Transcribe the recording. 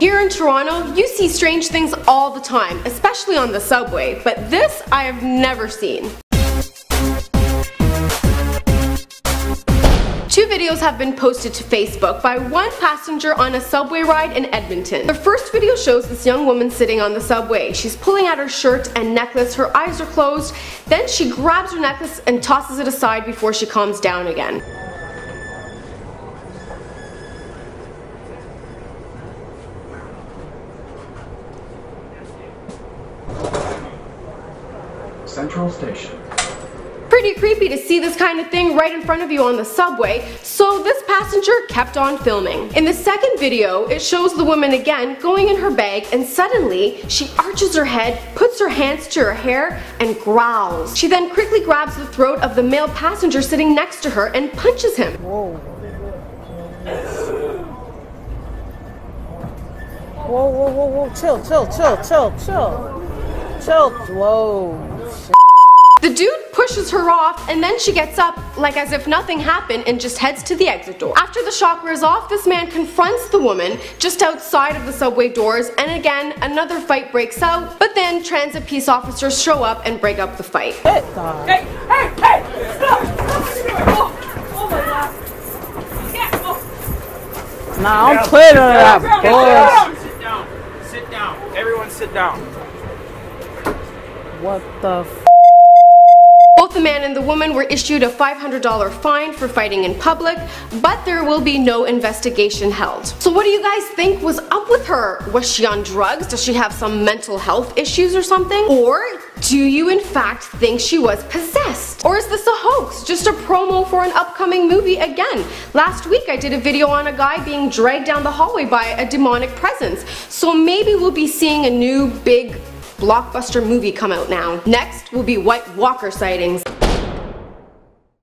Here in Toronto, you see strange things all the time, especially on the subway, but this I have never seen. Two videos have been posted to Facebook by one passenger on a subway ride in Edmonton. The first video shows this young woman sitting on the subway. She's pulling at her shirt and necklace, her eyes are closed, then she grabs her necklace and tosses it aside before she calms down again. Central Station. Pretty creepy to see this kind of thing right in front of you on the subway, so this passenger kept on filming. In the second video, it shows the woman again going in her bag and suddenly she arches her head, puts her hands to her hair, and growls. She then quickly grabs the throat of the male passenger sitting next to her and punches him. Whoa. Whoa, whoa, whoa, whoa, chill, chill, chill, chill, chill. Chill, whoa. The dude pushes her off and then she gets up like as if nothing happened and just heads to the exit door. After the shock wears off, this man confronts the woman just outside of the subway doors and again another fight breaks out but then transit peace officers show up and break up the fight. Hey, hey, hey! Stop! Oh, oh oh. Nah, I'm clear that, boys. Sit down. Sit down. Everyone sit down. What the f? Both the man and the woman were issued a $500 fine for fighting in public, but there will be no investigation held. So what do you guys think was up with her? Was she on drugs? Does she have some mental health issues or something? Or do you in fact think she was possessed? Or is this a hoax? Just a promo for an upcoming movie again? Last week I did a video on a guy being dragged down the hallway by a demonic presence. So maybe we'll be seeing a new big blockbuster movie come out now. Next will be White Walker sightings.